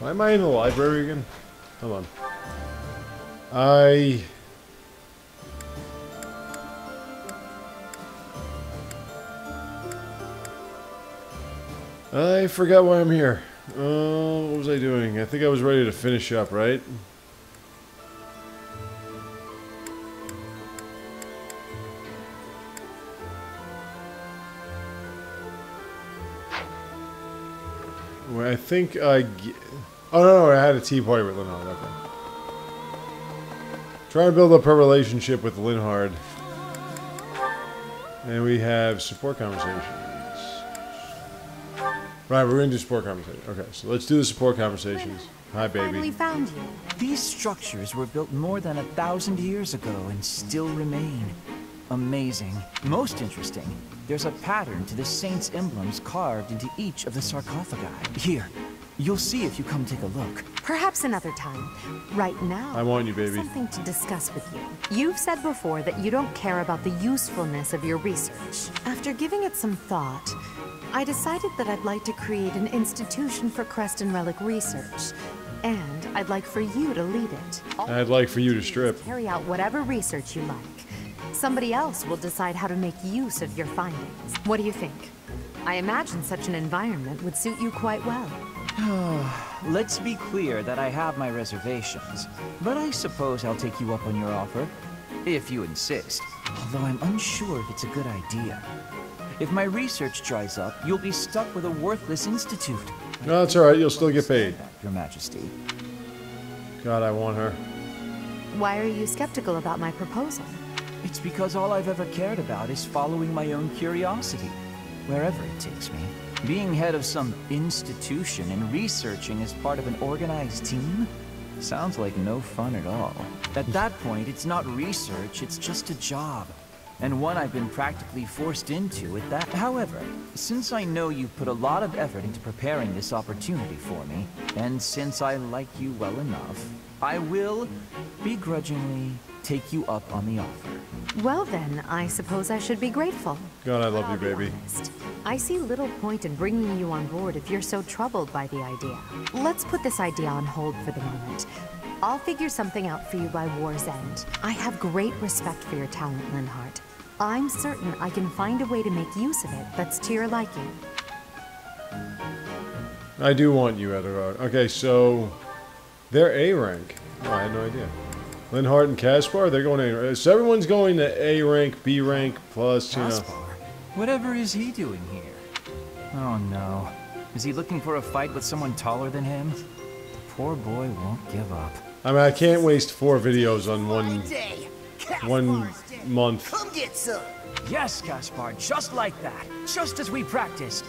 Why am I in the library again? Hold on. I... I forgot why I'm here. Oh, what was I doing? I think I was ready to finish up, right? I think I... ge- Oh, no, no, I had a tea party with Linhardt, okay. Trying to build up her relationship with Linhardt. And we have support conversations. Right, we're going to do support conversations. Okay, so let's do the support conversations. Hi, Finally baby. found you. These structures were built more than a thousand years ago and still remain. Amazing. Most interesting, there's a pattern to the saint's emblems carved into each of the sarcophagi. Here, you'll see if you come take a look. Perhaps another time. Right now, I want you, baby. something to discuss with you. You've said before that you don't care about the usefulness of your research. After giving it some thought, I decided that I'd like to create an institution for Crest and Relic research. And I'd like for you to lead it. I'd like for you to strip. Carry out whatever research you like. Somebody else will decide how to make use of your findings. What do you think? I imagine such an environment would suit you quite well. Let's be clear that I have my reservations, but I suppose I'll take you up on your offer, if you insist. Although I'm unsure if it's a good idea. If my research dries up, you'll be stuck with a worthless institute. No, that's alright, you'll still get paid. Your Majesty. God, I want her. Why are you skeptical about my proposal? It's because all I've ever cared about is following my own curiosity, wherever it takes me. Being head of some institution and researching as part of an organized team sounds like no fun at all. At that point, it's not research, it's just a job. And one I've been practically forced into at that. However, since I know you've put a lot of effort into preparing this opportunity for me, and since I like you well enough, I will, begrudgingly, take you up on the offer. Well then, I suppose I should be grateful. God, I love But you, baby. honest. I see little point in bringing you on board if you're so troubled by the idea. Let's put this idea on hold for the moment. I'll figure something out for you by war's end. I have great respect for your talent, Linhardt. I'm certain I can find a way to make use of it that's to your liking. I do want you, Edelgard. Okay, so they're A rank. Oh, I had no idea. Linhardt and Caspar, they're going A. So everyone's going to A rank, B rank, plus, you know. Caspar? Whatever is he doing here? Oh no. Is he looking for a fight with someone taller than him? The poor boy won't give up. I mean, I can't waste four videos on one Day. one month. Come get some. Yes, Caspar, just like that. Just as we practiced.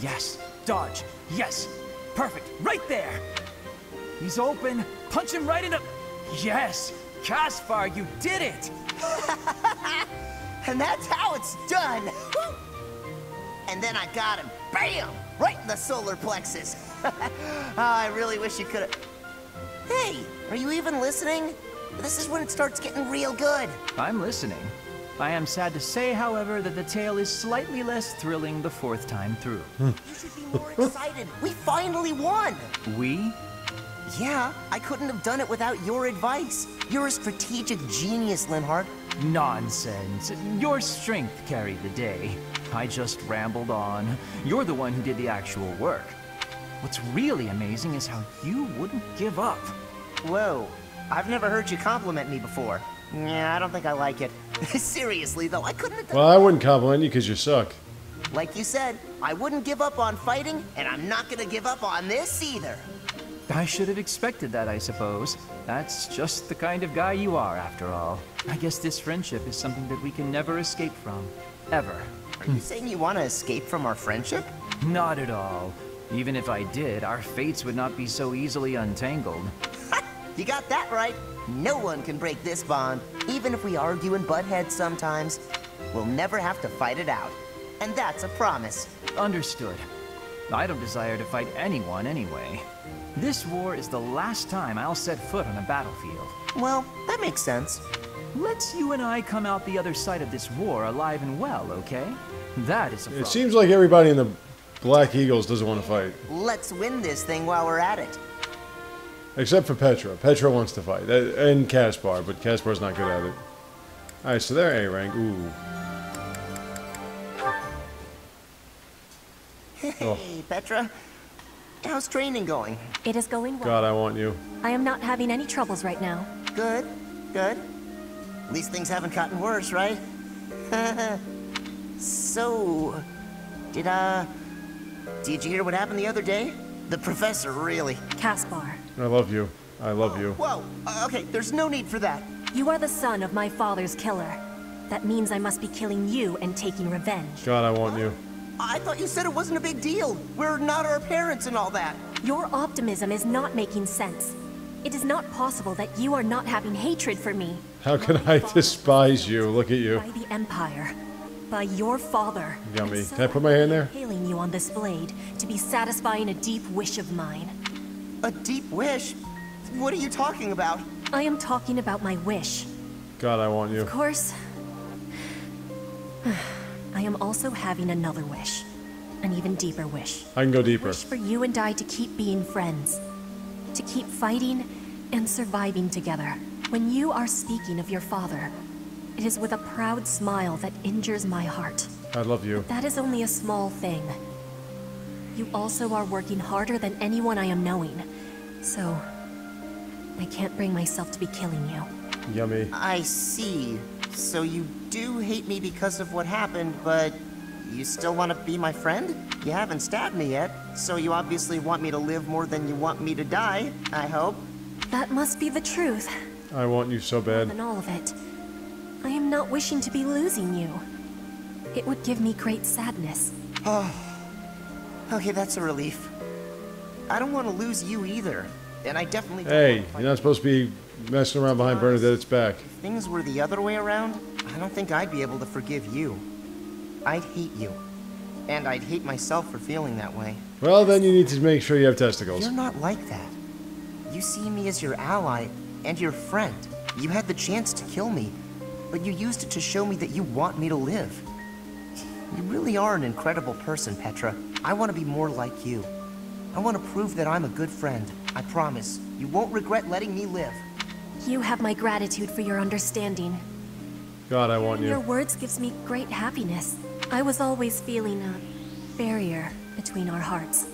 Yes, dodge. Yes. Perfect. Right there. He's open. Punch him right in the... Yes. Caspar, you did it. And that's how it's done. And then I got him. Bam! Right in the solar plexus. oh, I really wish you could have. Hey, are you even listening? This is when it starts getting real good. I'm listening. I am sad to say, however, that the tale is slightly less thrilling the fourth time through. You should be more excited. We finally won. We? Yeah, I couldn't have done it without your advice. You're a strategic genius, Linhardt. Nonsense. Your strength carried the day. I just rambled on. You're the one who did the actual work. What's really amazing is how you wouldn't give up. Whoa, I've never heard you compliment me before. Yeah, I don't think I like it. Seriously, though, I couldn't have done Well, I wouldn't compliment you because you suck. Like you said, I wouldn't give up on fighting, and I'm not gonna give up on this either. I should have expected that, I suppose. That's just the kind of guy you are, after all. I guess this friendship is something that we can never escape from. Ever. Are you saying you want to escape from our friendship? Not at all. Even if I did, our fates would not be so easily untangled. You got that right. No one can break this bond. Even if we argue and butt heads sometimes, we'll never have to fight it out. And that's a promise. Understood. I don't desire to fight anyone anyway. This war is the last time I'll set foot on a battlefield. Well, that makes sense. Let's you and I come out the other side of this war alive and well, okay? That is a It seems like everybody in the Black Eagles doesn't want to fight. Let's win this thing while we're at it. Except for Petra. Petra wants to fight. And Caspar, but Caspar's not good at it. Alright, so they're A rank. Ooh. Oh. Hey, Petra. How's training going? It is going well. God, I want you. I am not having any troubles right now. Good, good. At least things haven't gotten worse, right? so, did, uh, did you hear what happened the other day? The professor, really. Caspar, I love you. I love you. Whoa, uh, okay, there's no need for that. you are the son of my father's killer. That means I must be killing you and taking revenge. God, I want you. I thought you said it wasn't a big deal. We're not our parents and all that. Your optimism is not making sense. It is not possible that you are not having hatred for me. How can I despise you? Look at you. By the Empire. By your father. Yummy. So Can I put my hand there? Hailing you on this blade to be satisfying a deep wish of mine. A deep wish? What are you talking about? I am talking about my wish. God, I want you. Of course, I am also having another wish. An even deeper wish. I can go deeper. Wish for you and I to keep being friends. To keep fighting and surviving together. When you are speaking of your father, it is with a proud smile that injures my heart. I love you. That is only a small thing. You also are working harder than anyone I am knowing. So, I can't bring myself to be killing you. Yummy. I see. So you do hate me because of what happened, but you still want to be my friend? You haven't stabbed me yet, so you obviously want me to live more than you want me to die, I hope. That must be the truth. I want you so bad. In all of it, I am not wishing to be losing you. It would give me great sadness. Oh. Okay, that's a relief. I don't want to lose you either, and I definitely Hey, you're not supposed to be messing around behind Bernadetta's back. If things were the other way around, I don't think I'd be able to forgive you. I'd hate you. And I'd hate myself for feeling that way. Well, then you need to make sure you have testicles. You're not like that. You see me as your ally and your friend. You had the chance to kill me, but you used it to show me that you want me to live. You really are an incredible person, Petra. I want to be more like you. I want to prove that I'm a good friend. I promise. You won't regret letting me live. You have my gratitude for your understanding. God, I want you. Your words gives me great happiness. I was always feeling a barrier between our hearts.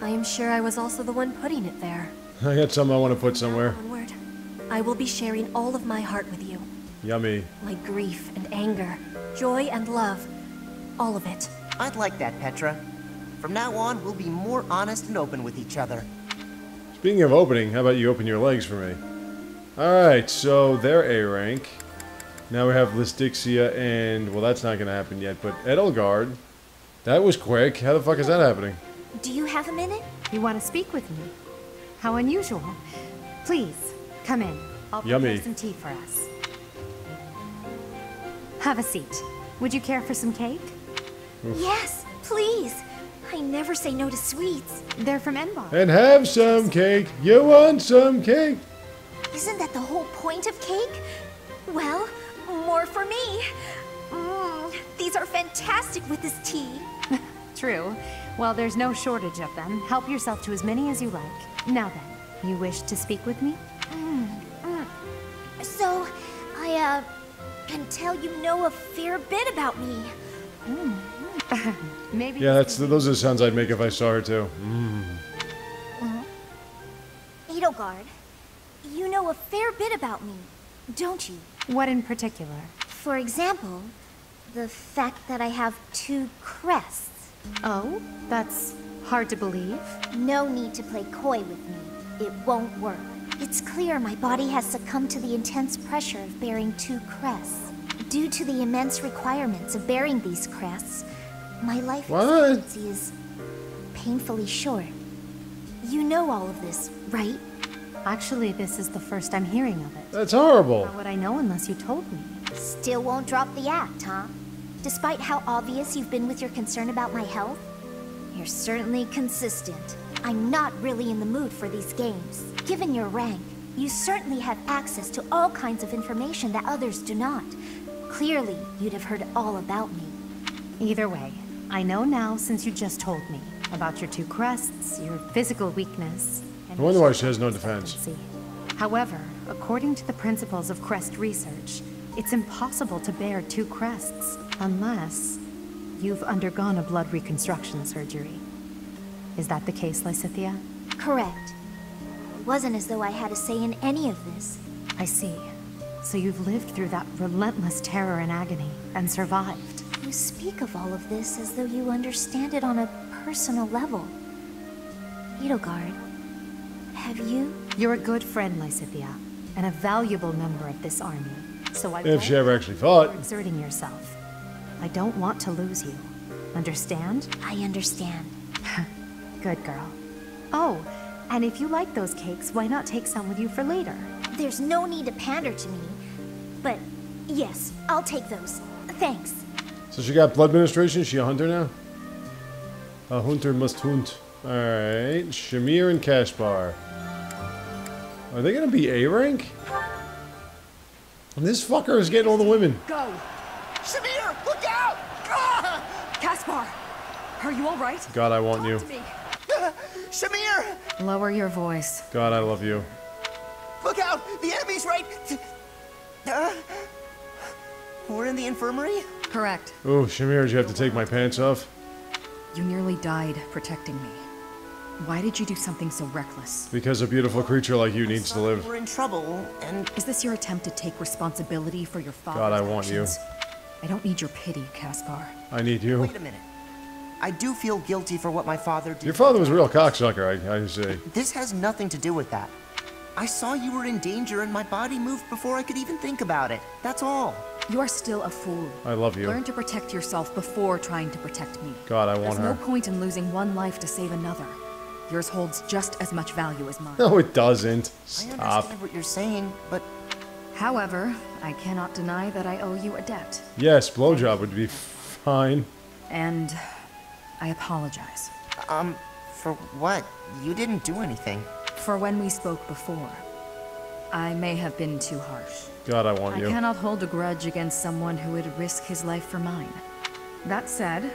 I am sure I was also the one putting it there. I got something I want to put somewhere. Onward. I will be sharing all of my heart with you. Yummy. My grief and anger, joy and love. All of it. I'd like that, Petra. From now on, we'll be more honest and open with each other. Speaking of opening, how about you open your legs for me? Alright, so they're A rank. Now we have Lysithea and, well, that's not going to happen yet, but Edelgard. That was quick. How the fuck is that happening? Do you have a minute? You want to speak with me? How unusual. Please, come in. I'll Yummy. prepare some tea for us. Have a seat. Would you care for some cake? Yes, please. I never say no to sweets. They're from Enbarr. And have some cake. You want some cake? Isn't that the whole point of cake? Well, more for me. Mmm, these are fantastic with this tea. True. Well, there's no shortage of them. Help yourself to as many as you like. Now then, you wish to speak with me? So, I, uh, can tell you know a fair bit about me. Maybe. Yeah, that's can those are the sounds I'd make if I saw her too. Edelgard, you know a fair bit about me, don't you? What in particular? For example, the fact that I have two crests. Oh, that's hard to believe. No need to play coy with me. It won't work. It's clear my body has succumbed to the intense pressure of bearing two crests. Due to the immense requirements of bearing these crests, my life expectancy is painfully short. You know all of this, right? Actually, this is the first I'm hearing of it. That's horrible. How would I know unless you told me? Still won't drop the act, huh? Despite how obvious you've been with your concern about my health, you're certainly consistent. I'm not really in the mood for these games. Given your rank, you certainly have access to all kinds of information that others do not. Clearly, you'd have heard all about me. Either way, I know now since you just told me about your two crests, your physical weakness, and I wonder why she has no expectancy. However, according to the principles of crest research, it's impossible to bear two crests unless you've undergone a blood reconstruction surgery. Is that the case, Lysithea? Correct. It wasn't as though I had a say in any of this. I see. So you've lived through that relentless terror and agony and survived. You speak of all of this as though you understand it on a personal level. Edelgard, have you? You're a good friend, Lysithea, and a valuable member of this army. So I If won't she ever actually fought. exerting yourself. I don't want to lose you. Understand? I understand. Good girl. Oh, and if you like those cakes, why not take some with you for later? There's no need to pander to me. But yes, I'll take those. Thanks. So she got blood administration? Is she a hunter now? A hunter must hunt. Alright. Shamir and Caspar. Are they gonna be A rank? And this fucker is getting all the women. Go! Shamir, look out! Ah! Caspar! Are you alright? God, I want you. To. Shamir, Lower your voice. God, I love you. look out! The enemy's right. Uh, we're in the infirmary. Correct. Oh, Shamir, did you have to take my pants off? You nearly died protecting me. Why did you do something so reckless? Because a beautiful creature like you needs to live. We're in trouble, and Is this your attempt to take responsibility for your father's God, I want you. I don't need your pity, Caspar. I need you. wait a minute. I do feel guilty for what my father did. Your father was a real cocksucker, I, I see. This has nothing to do with that. I saw you were in danger and my body moved before I could even think about it. That's all. You are still a fool. I love you. Learn to protect yourself before trying to protect me. God, I want There's want no point in losing one life to save another. Yours holds just as much value as mine. No, it doesn't. Stop. I Stop. understand what you're saying, but However, I cannot deny that I owe you a debt. Yes, blowjob would be fine. And I apologize um, for what? You didn't do anything. for when we spoke before. I may have been too harsh. God, I want I you. cannot hold a grudge against someone who would risk his life for mine. That said,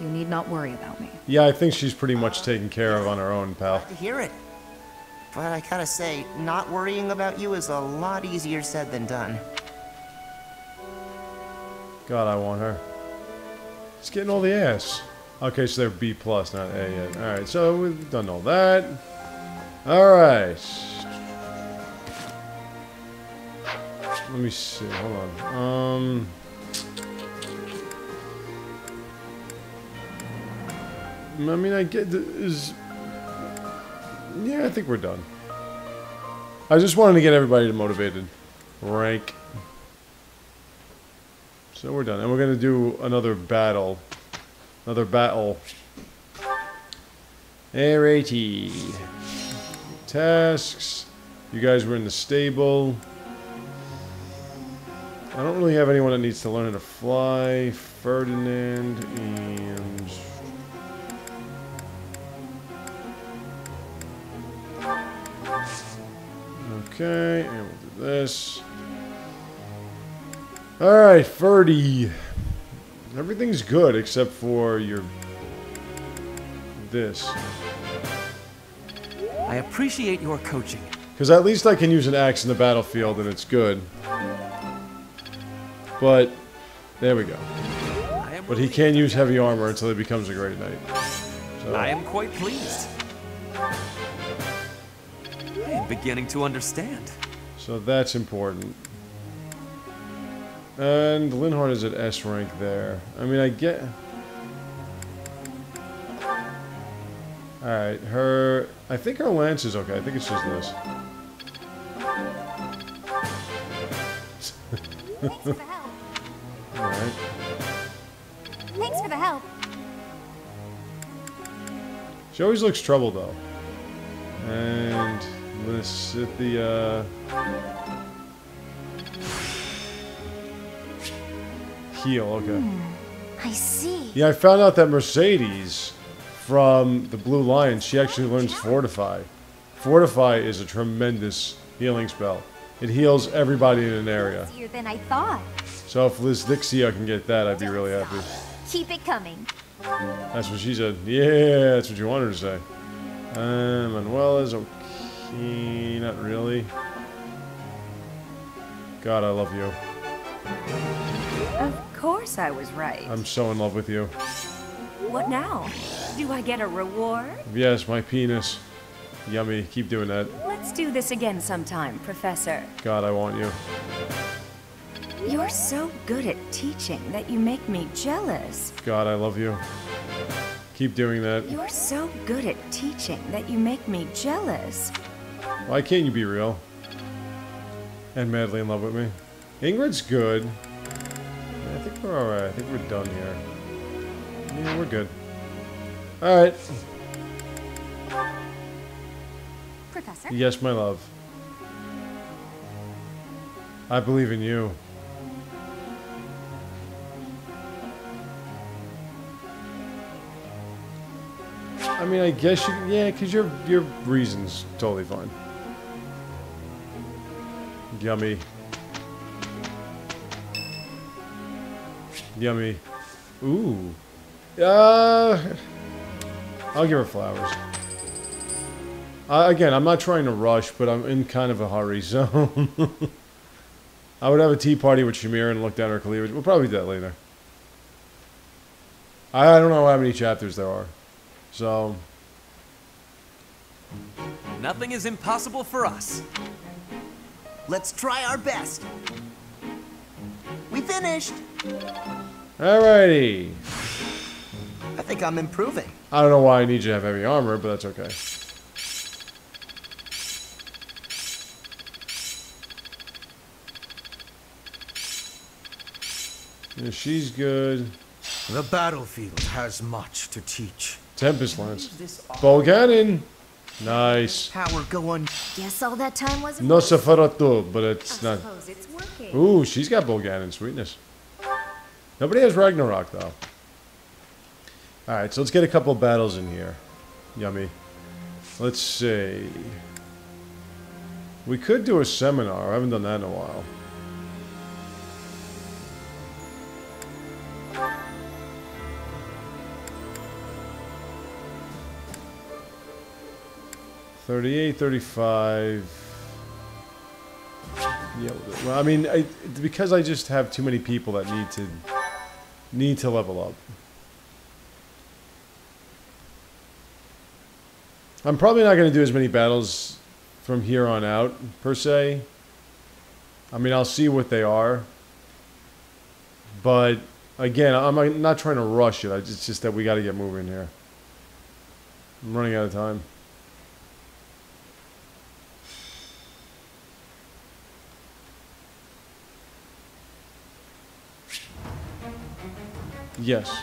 you need not worry about me. Yeah, I think she's pretty much taken care of on her own, pal. To hear it. But I gotta say, not worrying about you is a lot easier said than done. God, I want her. She's getting all the ass. Okay, so they're B plus, not A yet. All right, so we've done all that. All right. Let me see. Hold on. Um. I mean, I get is. Yeah, I think we're done. I just wanted to get everybody motivated. Rank. So we're done. And we're going to do another battle. Another battle. Alrighty. Tasks. You guys were in the stable. I don't really have anyone that needs to learn how to fly. Ferdinand and... Okay, and we'll do this. Alright, Ferdy. Everything's good except for your... This. I appreciate your coaching. Because at least I can use an axe in the battlefield and it's good. But, there we go. But he can't use heavy armor until he becomes a great knight. So, I am quite pleased. I am beginning to understand. so that's important. And Linhardt is at S rank there. I mean, I get... Alright, her... I think her lance is okay. I think it's just this. Thanks for the help. Alright. Thanks for the help. She always looks troubled, though. And... Lysithea... Heal, okay. I see. Yeah, I found out that Mercedes from the Blue Lions, she actually learns Fortify. Fortify is a tremendous healing spell. It heals everybody in an area. Than I thought. So if Lysithea can get that, I'd be really happy. Keep it coming. That's what she said. Yeah, that's what you wanted to say. Uh, Manuela's okay. Eh, not really. God, I love you. Of course I was right. I'm so in love with you. What now? Do I get a reward? Yes, my penis. Yummy. Keep doing that. Let's do this again sometime, Professor. God, I want you. You're so good at teaching that you make me jealous. God, I love you. Keep doing that. You're so good at teaching that you make me jealous. Why can't you be real? And madly in love with me. Ingrid's good. I think we're alright. I think we're done here. Yeah, we're good. Alright. Professor? Yes, my love. I believe in you. I mean, I guess you, yeah, because your your reason's totally fine. Yummy. Yummy. Ooh. Uh, I'll give her flowers. Again, I'm not trying to rush, but I'm in kind of a hurry, so... I would have a tea party with Shamir and look down her cleavage. We'll probably do that later. I, I don't know how many chapters there are. So, Nothing is impossible for us. Let's try our best. We finished. alrighty. I think I'm improving. I don't know why I need you to have heavy armor, but that's okay. Yeah, she's good. The battlefield has much to teach. Tempest Lance. Bolganone! Nice. Power going. Guess all that time wasn't No wasted. Safaratu, but it's not. Suppose it's working. Ooh, she's got Bolganone sweetness. Nobody has Ragnarok, though. Alright, so let's get a couple battles in here. Yummy. Let's see. We could do a seminar. I haven't done that in a while. Thirty-eight, thirty-five. Yeah, well, I mean, I, because I just have too many people that need to need to level up. I'm probably not going to do as many battles from here on out, per se. I mean, I'll see what they are. But, again, I'm not trying to rush it. It's just that we got to get moving here. I'm running out of time. Yes.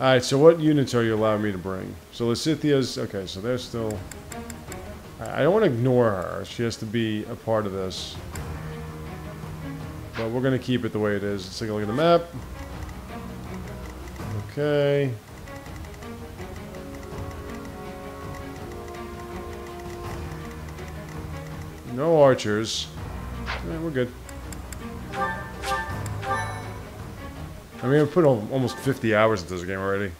Alright, so what units are you allowing me to bring? So Lysithea's... Okay, so they're still... I don't want to ignore her. She has to be a part of this. But we're going to keep it the way it is. Let's take a look at the map. Okay. No archers. Yeah, we're good. I mean, I've put al- almost 50 hours into this game already.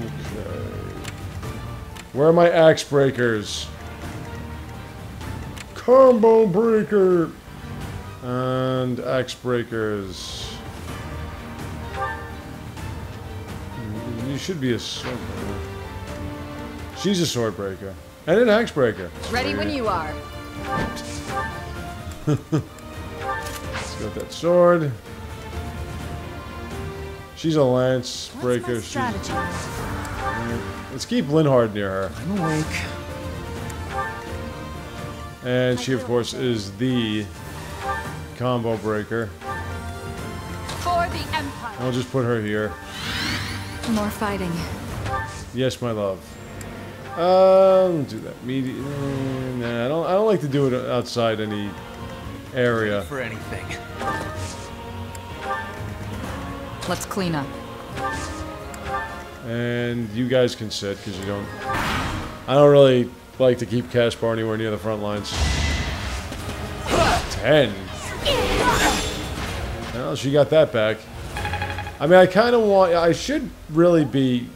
Okay. Where are my axe breakers? Combo breaker! And axe breakers. You should be a sword breaker. She's a sword breaker. And an axe breaker. Ready when you are. Let's with that sword. She's a lance breaker. She's- strategy? Let's keep Linhardt near her. I'm awake. And she, of course, is the combo breaker. For the Empire. I'll just put her here. More fighting. Yes, my love. Um, do that. Medi- uh, nah, I don't. I don't like to do it outside any area. For anything. Let's clean up. And you guys can sit because you don't. I don't really like to keep Caspar anywhere near the front lines. Ten. Well, she got that back. I mean, I kind of want. I should really be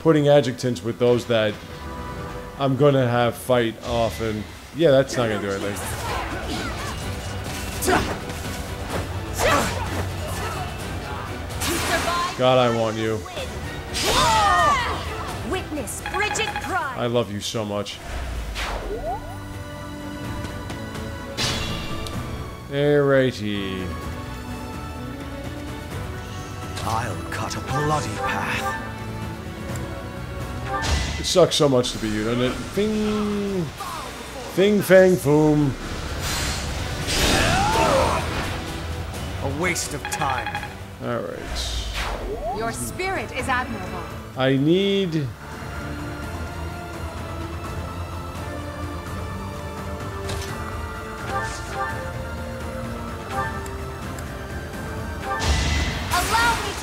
putting adjutants with those that I'm gonna have fight often. Yeah, that's not gonna do anything. God, I want you. Witness Bridget Pride. I love you so much. Alrighty. I'll cut a bloody path. It sucks so much to be you, doesn't it? Fing. Fing, fang, foom. A waste of time. Alright. Your spirit is admirable. I need...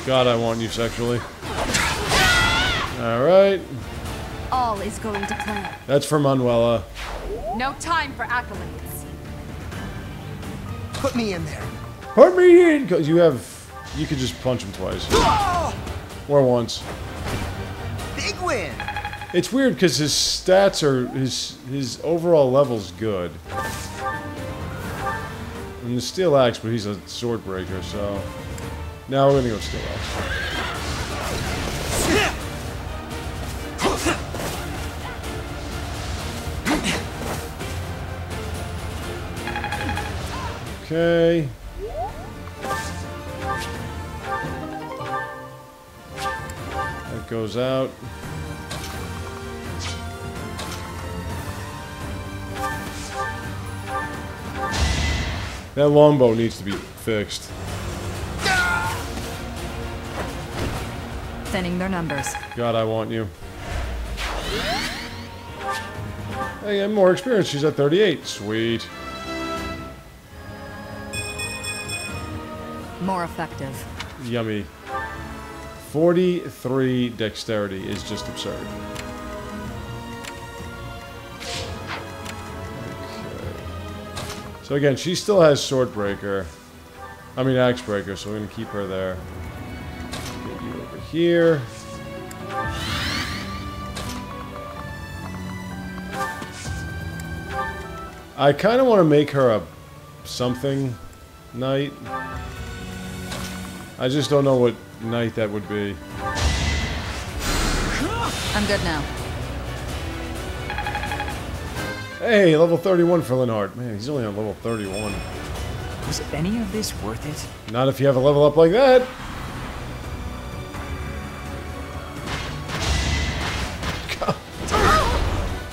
God, I want you sexually. Alright. All is going to plan. That's for Manuela. No time for accolades. Put me in there. Put me in! Because you have... You could just punch him twice. Or once. Big win! It's weird because his stats are... His, his overall level's good. And the Steel Axe, but he's a sword breaker, so... Now we're gonna go Steel Axe. Okay. Goes out. That longbow needs to be fixed. Thinning their numbers. God, I want you. Hey, I'm more experience. She's at 38. Sweet. More effective. Yummy. 43 dexterity is just absurd. Okay. So again, she still has Swordbreaker. I mean Axe Breaker, so we're going to keep her there. Get you over here. I kind of want to make her a something knight. I just don't know what knight that would be. I'm good now. Hey, level 31 for Linhardt. Man, he's only on level 31. Was any of this worth it? Not if you have a level up like that.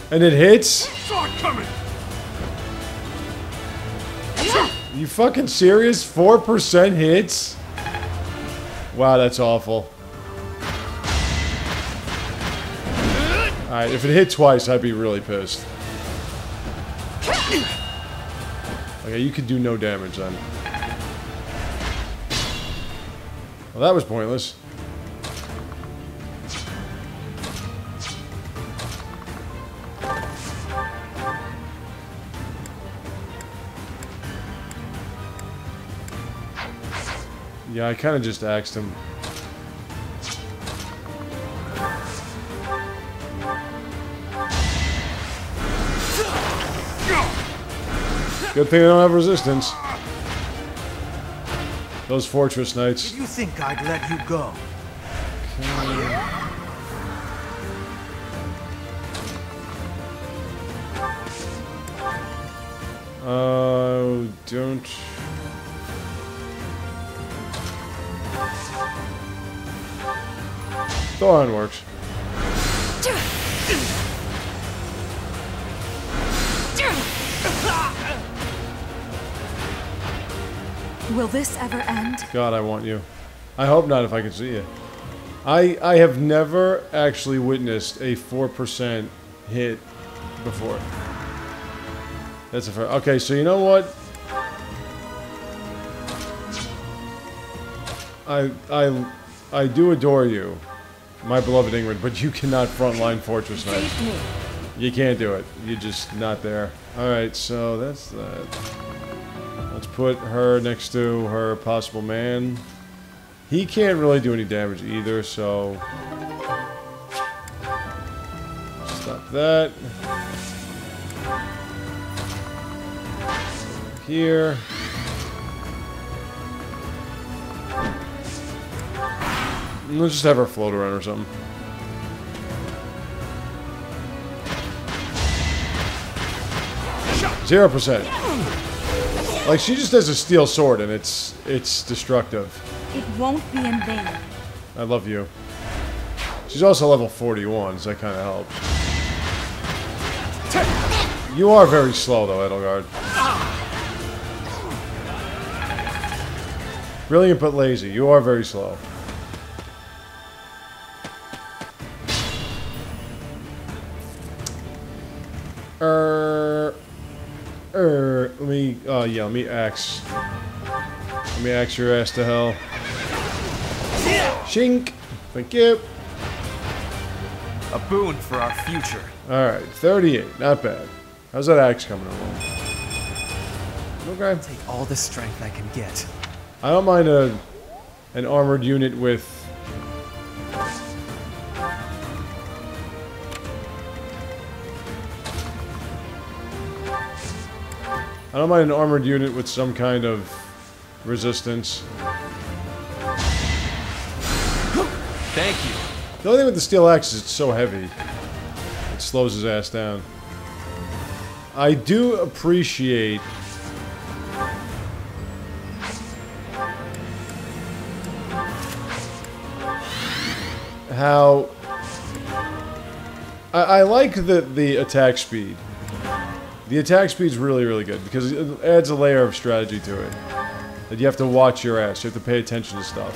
And it hits? You fucking serious? 4% hits? Wow, that's awful. Alright, if it hit twice, I'd be really pissed. Okay, you could do no damage then. Well, that was pointless. Yeah, I kind of just axed him. Good thing I don't have resistance. Those fortress knights. Did you think I'd let you go? Uh, don't. Thoron works. Will this ever end? God, I want you. I hope not if I can see you. I I have never actually witnessed a 4% hit before. That's a fair. Okay, so you know what? I I I do adore you, my beloved Ingrid, but you cannot frontline Fortress Knight. You can't do it. You're just not there. All right, so that's that. Let's put her next to her possible man. He can't really do any damage either, so... Stop that. Here. Let's just have her float around or something. Zero percent. Like she just has a steel sword and it's it's destructive. It won't be in vain. I love you. She's also level 41, so that kind of helps. You are very slow though, Edelgard. Brilliant but lazy. You are very slow. Yeah, let me axe. Let me axe your ass to hell. Shink! Thank you. A boon for our future. Alright, 38. Not bad. How's that axe coming along? Okay. Take all the strength I can get. I don't mind a an armored unit with I don't mind an armored unit with some kind of resistance. Thank you. The only thing with the steel axe is it's so heavy. It slows his ass down. I do appreciate how I, I like the the attack speed. The attack speed's really really good because it adds a layer of strategy to it. That you have to watch your ass. You have to pay attention to stuff.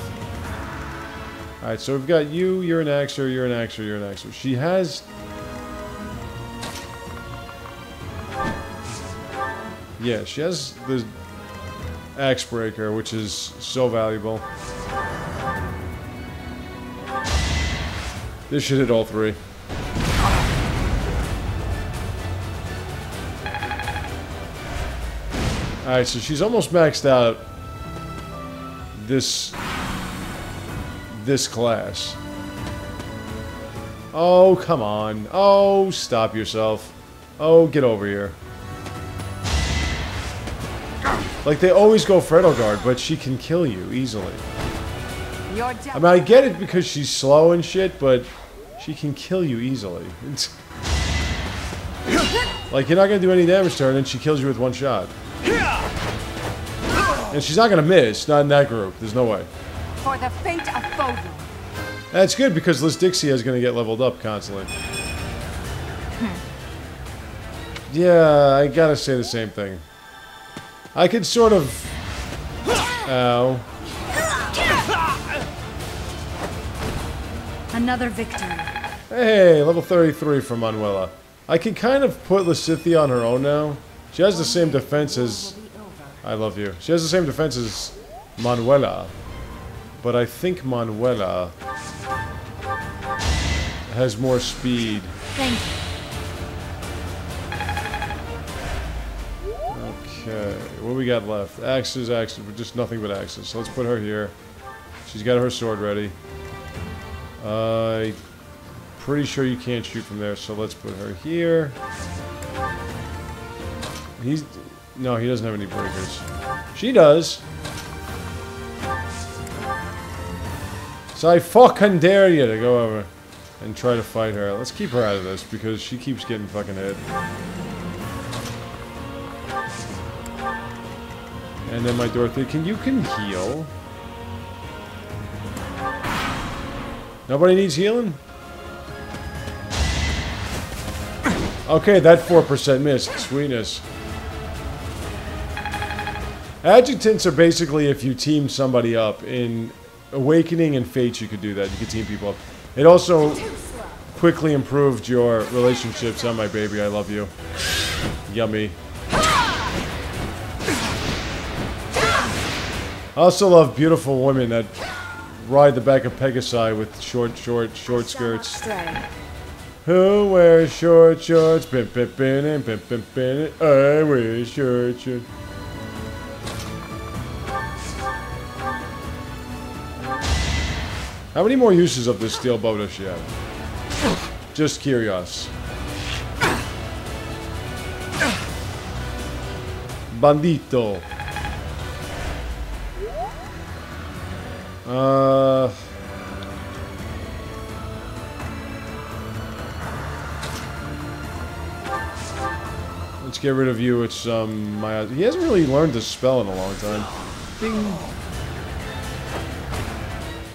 Alright, so we've got you, you're an axer, you're an axer, you're an axer. She has... Yeah, she has the axe breaker, which is so valuable. This should hit all three. Alright, so she's almost maxed out this this class. Oh, come on. Oh, stop yourself. Oh, get over here. Like, they always go for Edelgard, but she can kill you easily. I mean, I get it because she's slow and shit, but she can kill you easily. It's... Like, you're not gonna do any damage to her, and then she kills you with one shot. And she's not gonna miss, not in that group. There's no way. For the fate of Fódlan. That's good because Lysithea is going to get leveled up constantly. Hmm. Yeah, I gotta say the same thing. I could sort of. Ow. Another victory. Hey, level 33 from Manuela. I can kind of put Lysithea on her own now. She has the same defense as. I love you. She has the same defense as Manuela. But I think Manuela has more speed. Thank you. Okay, what we got left? Axes, axes, but just nothing but axes. So let's put her here. She's got her sword ready. Uh, pretty sure you can't shoot from there, so let's put her here. He's no, he doesn't have any breakers. She does. So I fucking dare you to go over and try to fight her. Let's keep her out of this because she keeps getting fucking hit. And then my Dorothy, can you can heal? Nobody needs healing? Okay, that 4% missed. Sweetness. Adjutants are basically if you team somebody up. In Awakening and Fate, you could do that. You could team people up. It also quickly improved your relationships. Oh, my baby, I love you. Yummy. I also love beautiful women that ride the back of Pegasi with short, short, short skirts. Who wears short shorts? Pim, pim, pim, pim, pim, pim. I wear short shorts. How many more uses of this steel bow does she have? Just curious. Bandito. Uh... Let's get rid of you. It's, um, my... He hasn't really learned to spell in a long time.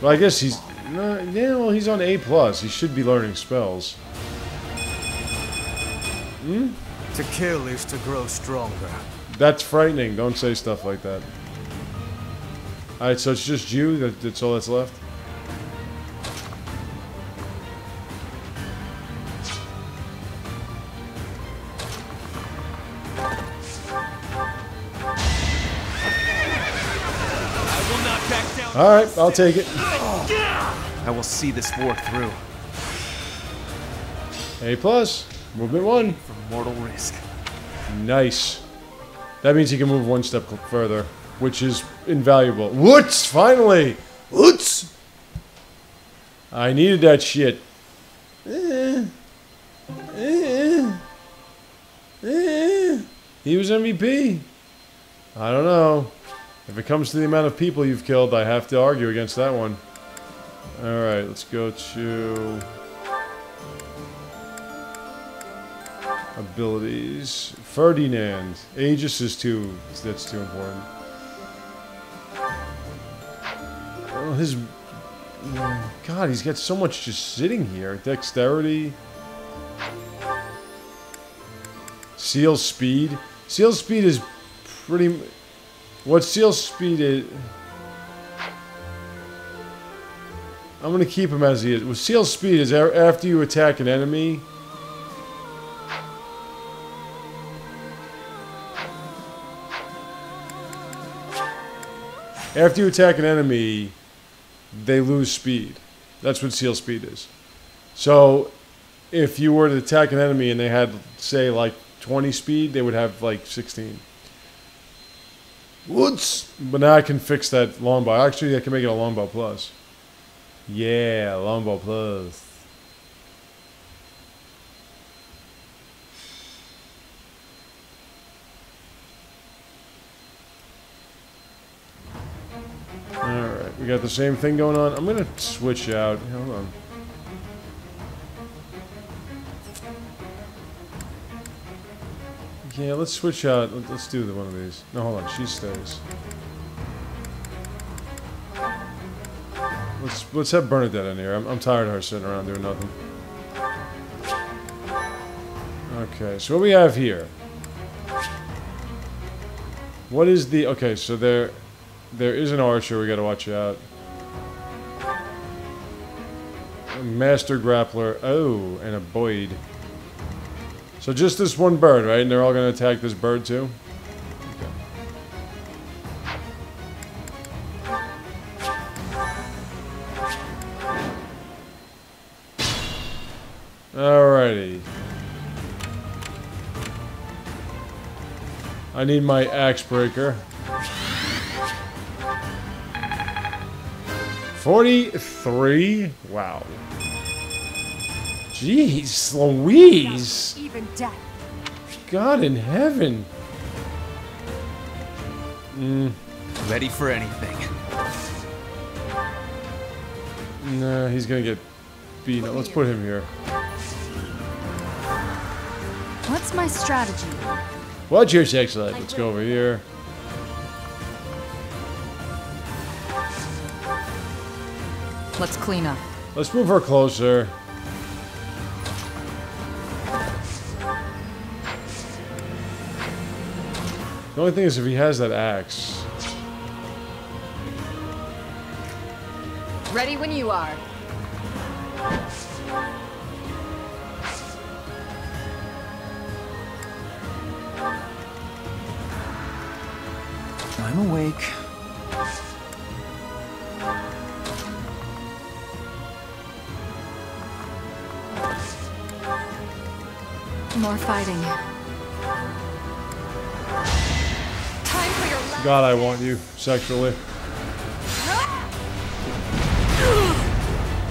Well, I guess he's uh, yeah, well, he's on A plus. He should be learning spells. Hmm. To kill is to grow stronger. That's frightening. Don't say stuff like that. Alright, so it's just you? That, that's all that's left? Alright, I'll take it. I will see this war through. A plus. Movement one. For mortal risk. Nice. That means he can move one step further, which is invaluable. Woods, finally! Woods! I needed that shit. Eh. Eh. Eh. He was MVP. I don't know. If it comes to the amount of people you've killed, I have to argue against that one. Alright, let's go to... Abilities. Ferdinand. Aegis is too. That's too important. Oh, his. God, he's got so much just sitting here. Dexterity. Seal speed. Seal speed is pretty. What seal speed is. I'm gonna keep him as he is. Well, seal speed is after you attack an enemy. After you attack an enemy, they lose speed. That's what seal speed is. So, if you were to attack an enemy and they had, say, like 20 speed, they would have like 16. Woods! But now I can fix that longbow. Actually, I can make it a longbow plus. Yeah, longbow plus. Alright, we got the same thing going on. I'm gonna switch out. Hold on. Yeah, let's switch out. Let- Let's do the one of these. No, hold on. She stays. Let's let's have Bernadetta in here. I'm, I'm tired of her sitting around doing nothing. Okay, so what we have here. What is the okay? So there, there is an archer. We got to watch out. A master grappler. Oh, and a Boyd. So just this one bird, right? And they're all to attack this bird too. I need my axe breaker. 43? Wow. Jeez, Louise! Even death. God in heaven. Mm, Ready for anything. nah, he's gonna get beaten. up. Let's put him here. What's my strategy? What's your sex life? Let's go over here. Let's clean up. Let's move her closer. The only thing is if he has that axe. Ready when you are. I'm awake. More fighting. Time for your last God, I want you sexually.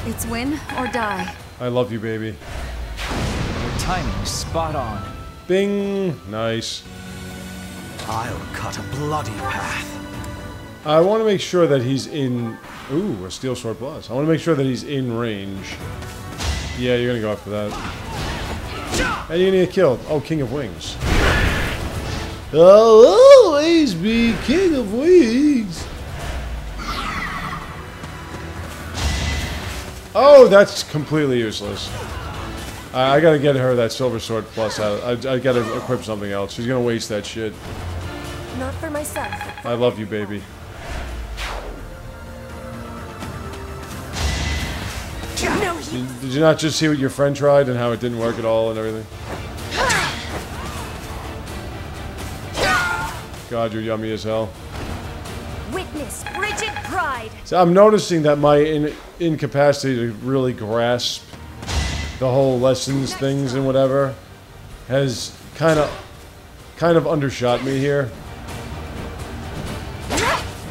It's win or die. I love you, baby. Your timing spot on. Bing! Nice. I'll cut a bloody path. I want to make sure that he's in... Ooh, a Steel Sword Plus. I want to make sure that he's in range. Yeah, you're going to go after that. And you're going to get killed. Oh, King of Wings. I'll always be King of Wings. Oh, that's completely useless. I, I gotta get her that Silver Sword Plus out. I, I gotta equip something else. She's gonna waste that shit. Not for myself. I love you, baby. No, Did, did you not just see what your friend tried and how it didn't work at all and everything? God, you're yummy as hell. witness Bridget Pride. So I'm noticing that my in, incapacity to really grasp the whole lessons things and whatever has kind of kind of undershot me here.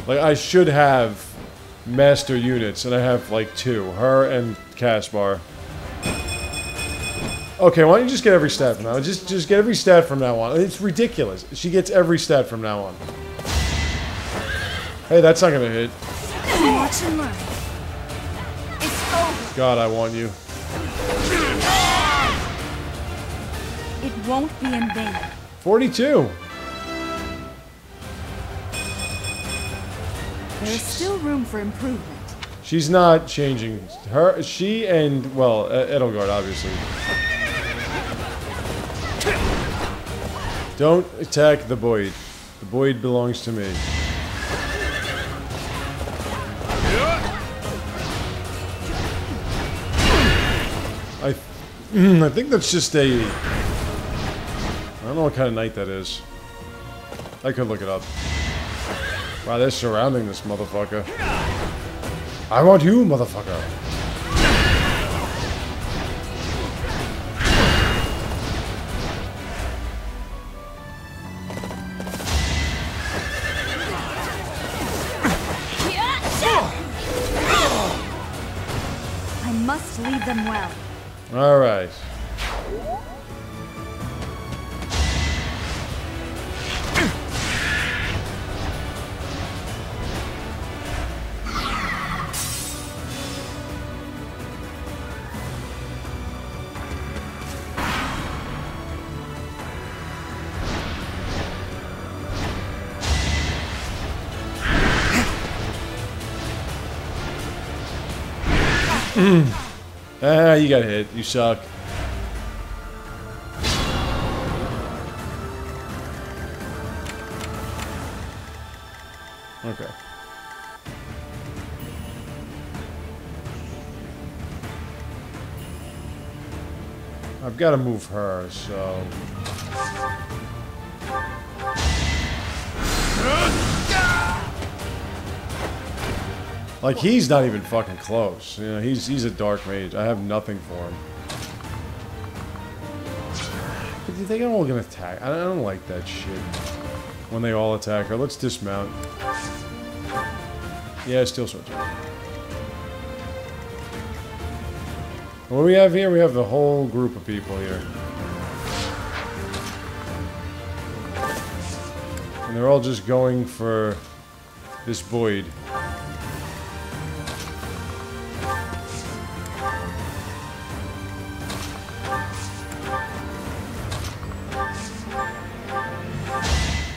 Like I should have master units, and I have like two, her and Caspar. Okay, why don't you just get every stat from now? on? Just just get every stat from now on. It's ridiculous. She gets every stat from now on. Hey, that's not gonna hit. Watch and learn. It's over. God, I want you. It won't be in vain. 42. There's still room for improvement. She's not changing. Her, she, and well, uh, Edelgard, obviously. Don't attack the Boyd. The Boyd belongs to me. I, I think that's just a. I don't know what kind of knight that is. I could look it up. Wow, they're surrounding this motherfucker. I want you, motherfucker. I must lead them well. All right. Ah, you got hit. You suck. Okay. I've got to move her, so... Like he's not even fucking close. You know, he's he's a dark mage. I have nothing for him. But they all gonna attack. I don't like that shit. When they all attack her, let's dismount. Yeah, steel sword. What do we have here? We have the whole group of people here. And they're all just going for this Boyd.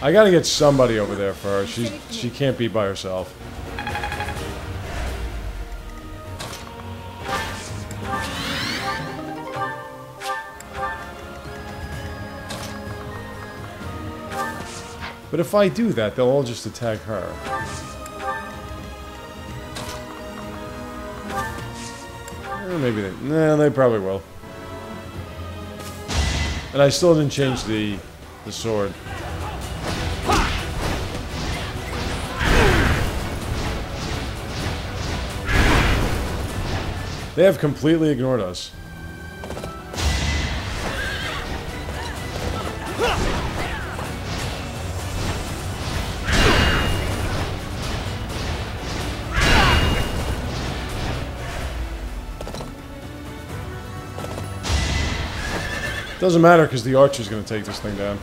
I gotta get somebody over there for her. She she can't be by herself. But if I do that, they'll all just attack her. Eh, maybe they... Nah, they probably will. And I still didn't change the the sword. They have completely ignored us. Doesn't matter because the archer's going to take this thing down.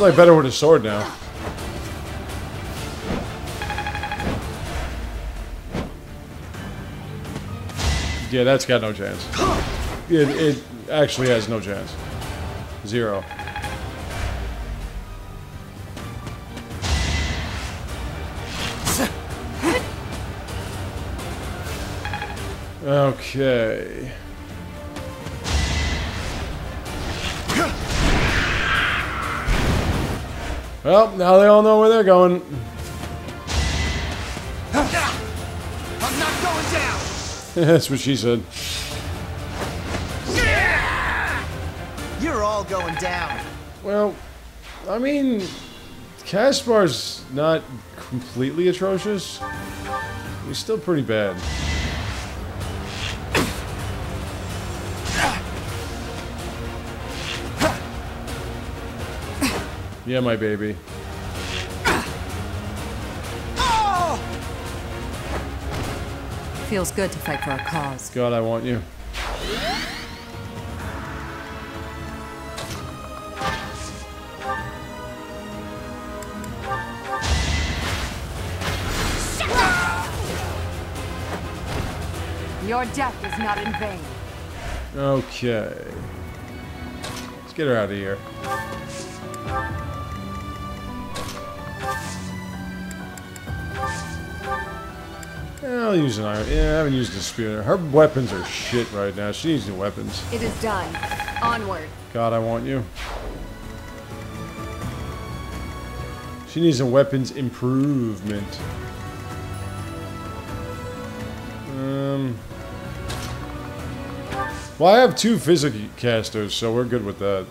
She's like better with a sword now. Yeah, that's got no chance. It, it actually has no chance. Zero. Okay. Well, now they all know where they're going. I'm not going down! That's what she said. You're all going down. Well, I mean, Caspar's not completely atrocious. He's still pretty bad. Yeah, my baby. Feels good to fight for our cause. God, I want you. Your death is not in vain. Okay. Let's get her out of here. Yeah, I'll use an iron. Yeah, I haven't used a spear. Her weapons are shit right now. She needs new weapons. It is done. Onward. God, I want you. She needs a weapons improvement. Um. Well, I have two physic casters, so we're good with that.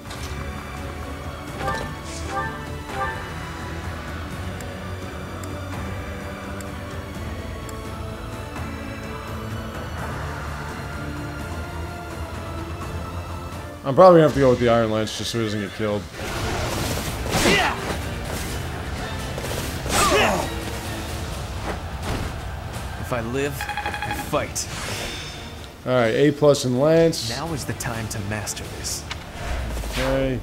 I'm probably gonna have to go with the Iron Lance just so he doesn't get killed. If I live, I fight. Alright, A and Lance. Now is the time to master this. Okay.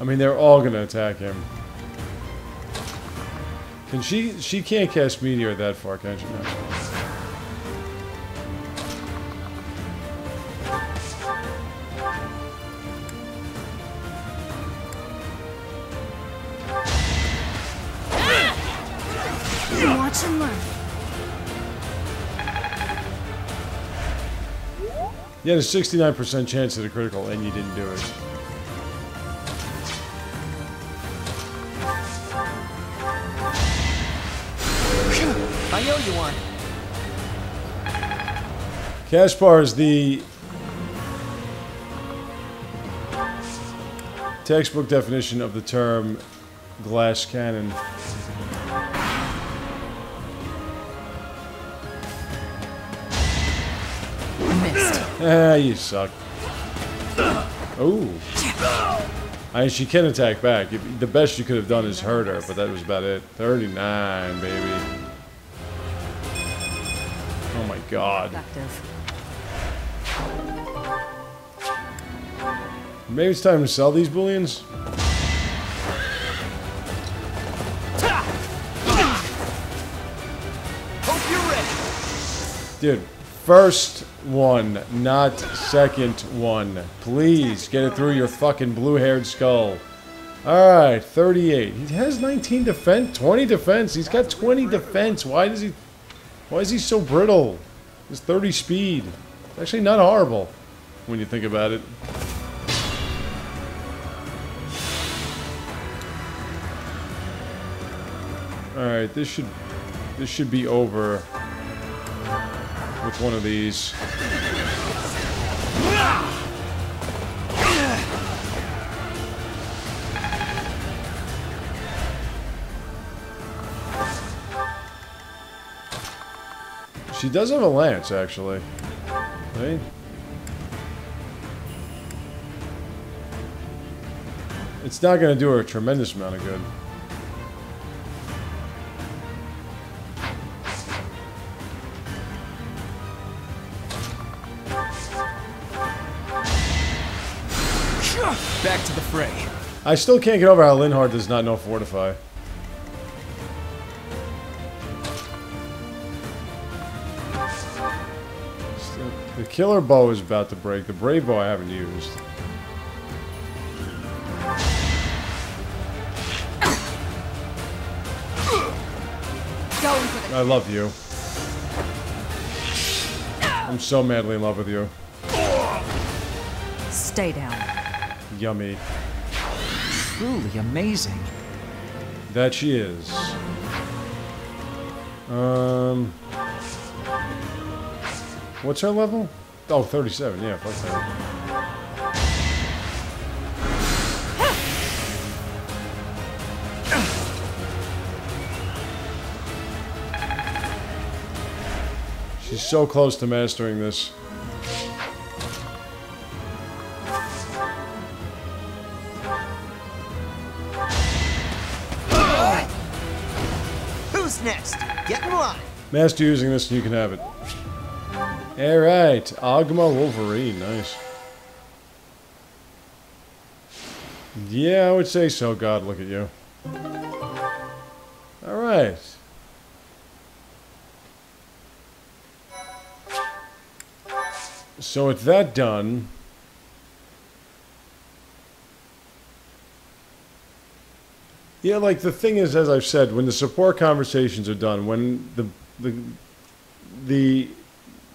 I mean, they're all gonna attack him. Can she? She can't cast Meteor that far, can she? No. Watch and learn. You had a 69% chance at a critical, and you didn't do it. Caspar is the textbook definition of the term glass cannon. Missed. Ah, you suck. Oh. I mean, she can attack back. The best you could have done is hurt her, but that was about it. 39, baby. Oh my god. Effective. Maybe it's time to sell these bullions? Hope you're ready. Dude, first one, not second one. Please, get it through your fucking blue-haired skull. Alright, 38. He has 19 defense, 20 defense. He's got 20 defense. Why does he... Why is he so brittle? He's 30 speed. Actually not horrible, when you think about it. Alright, this should... This should be over with one of these. She does have a lance, actually. It's not going to do her a tremendous amount of good. Back to the fray. I still can't get over how Linhardt does not know Fortify. Killer bow is about to break. The brave bow I haven't used. Going for I love you. I'm so madly in love with you. Stay down. Yummy. Truly amazing. That she is. Um. What's her level? Oh, 37. Yeah, fuck that. She's so close to mastering this. Who's next? Get in line. Master using this and you can have it. Alright, Agma Wolverine, nice. Yeah, I would say so, God, look at you. Alright. So with that done... Yeah, like the thing is, as I've said, when the support conversations are done, when the the the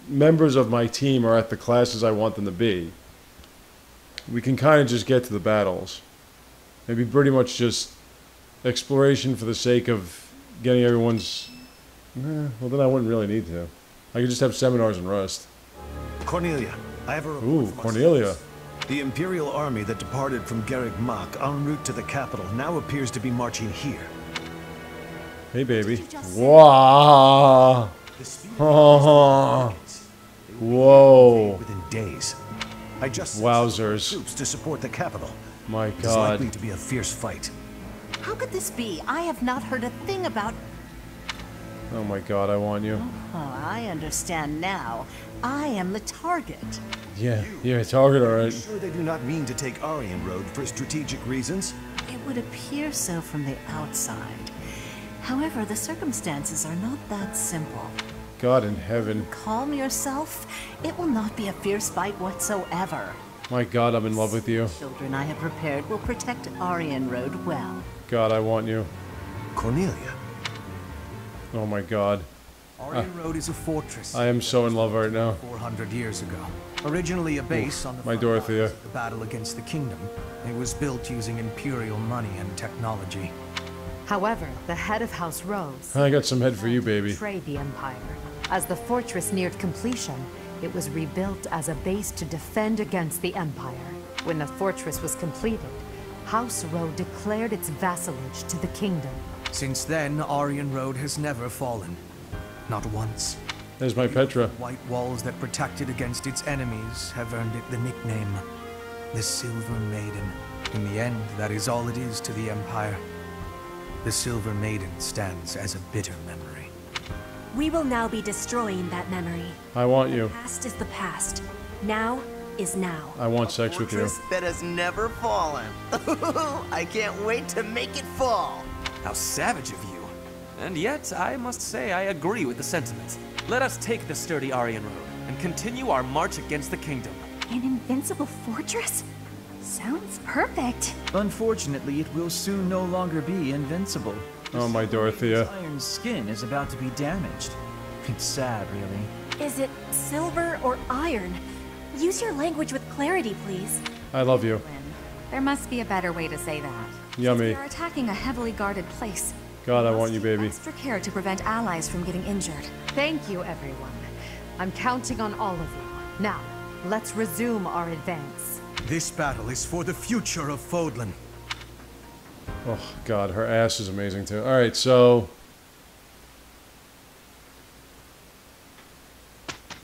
members of my team are at the classes I want them to be, we can kind of just get to the battles. Maybe pretty much just exploration for the sake of getting everyone's. Eh, well, then I wouldn't really need to. I could just have seminars in Rust. Cornelia, I have a report Ooh, Cornelia. The Imperial army that departed from Garreg Mach en route to the capital now appears to be marching here. Hey, baby. Wow. The speed Oh. Whoa. within days. I just Wowzers. troops to support the capital. My It's likely to be a fierce fight. How could this be? I have not heard a thing about. Oh my God, I want you. Oh, I understand now. I am the target. Yeah, yeah, target, alright. Sure they do not mean to take Arianrhod for strategic reasons? It would appear so from the outside. However, the circumstances are not that simple. God in heaven. Calm yourself. It will not be a fierce fight whatsoever. My God, I'm in love with you. Children I have prepared will protect Arianrhod well. God, I want you. Cornelia. Oh my God. Aryan ah. Road is a fortress. I am so in love right now. 400 years ago. Originally a base on the my front Dorothea. of the battle against the kingdom, it was built using Imperial money and technology. However, the head of House Rowe I got some head for you, baby. betrayed the Empire. As the fortress neared completion, it was rebuilt as a base to defend against the Empire. When the fortress was completed, House Rowe declared its vassalage to the kingdom. Since then, Arianrhod has never fallen. Not once. There's my Petra. White walls that protect it against its enemies have earned it the nickname, the Silver Maiden. In the end, that is all it is to the Empire. The Silver Maiden stands as a bitter memory. We will now be destroying that memory. I want you. Past is the past. Now is now. I want sex with you. Fortress that has never fallen. I can't wait to make it fall. How savage of you. And yet, I must say I agree with the sentiment. Let us take the sturdy Arianrhod and continue our march against the kingdom. An invincible fortress? Sounds perfect. Unfortunately, it will soon no longer be invincible. Oh my Dorothea. Its iron skin is about to be damaged. It's sad, really. Is it silver or iron? Use your language with clarity, please. I love you. There must be a better way to say that. Yummy. We are attacking a heavily guarded place. God, I want you, baby. Extra care to prevent allies from getting injured. Thank you, everyone. I'm counting on all of you. Now, let's resume our advance. This battle is for the future of Fódlan. Oh God, her ass is amazing too. All right, so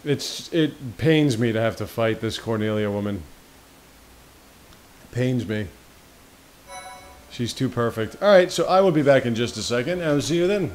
it's it pains me to have to fight this Cornelia woman. Pains me. She's too perfect. All right, so I will be back in just a second. I'll see you then.